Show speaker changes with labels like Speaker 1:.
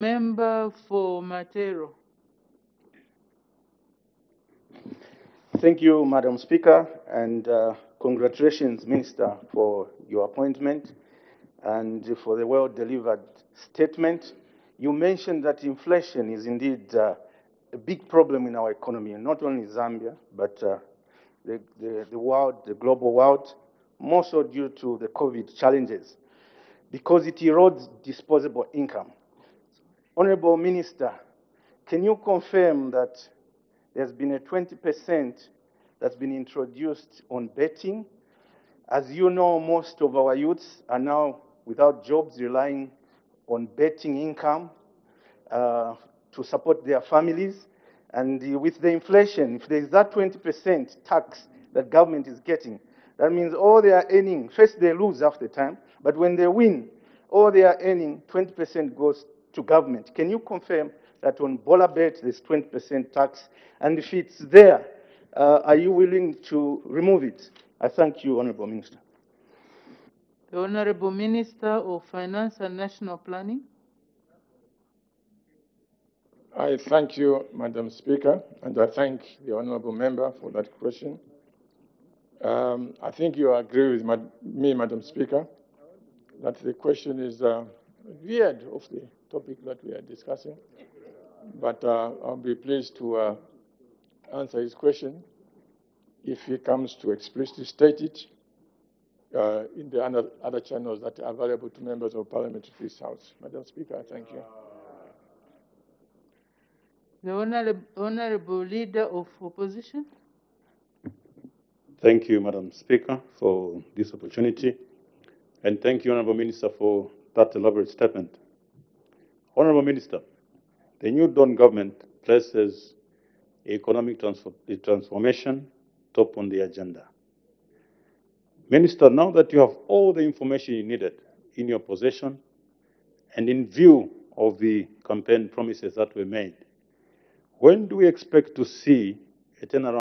Speaker 1: Member for Matero.
Speaker 2: Thank you, Madam Speaker, and uh, congratulations, Minister, for your appointment and for the well-delivered statement. You mentioned that inflation is indeed uh, a big problem in our economy, not only in Zambia, but uh, the, the, the world, the global world, more so due to the COVID challenges, because it erodes disposable income. Honorable Minister, can you confirm that there's been a 20% that's been introduced on betting? As you know, most of our youths are now without jobs, relying on betting income uh, to support their families. And with the inflation, if there's that 20% tax that government is getting, that means all they are earning, first they lose half the time, but when they win, all they are earning, 20% goes to government. Can you confirm that on Bola Bet there's 20% tax? And if it's there, uh, are you willing to remove it? I thank you, Honorable Minister.
Speaker 1: The Honorable Minister of Finance and National Planning.
Speaker 3: I thank you, Madam Speaker, and I thank the honourable member for that question. Um, I think you agree with my, me, Madam Speaker, that the question is uh, veered of the topic that we are discussing, but uh, I'll be pleased to uh, answer his question if he comes to explicitly state it uh, in the other, other channels that are available to members of Parliament of this House. Madam Speaker, I thank you.
Speaker 1: The Honorable, Honorable Leader of Opposition.
Speaker 4: Thank you, Madam Speaker, for this opportunity. And thank you, Honorable Minister, for that elaborate statement. Honorable Minister, the new Dawn government places economic transfor transformation top on the agenda. Minister, now that you have all the information you needed in your possession and in view of the campaign promises that were made, when do we expect to see a turnaround?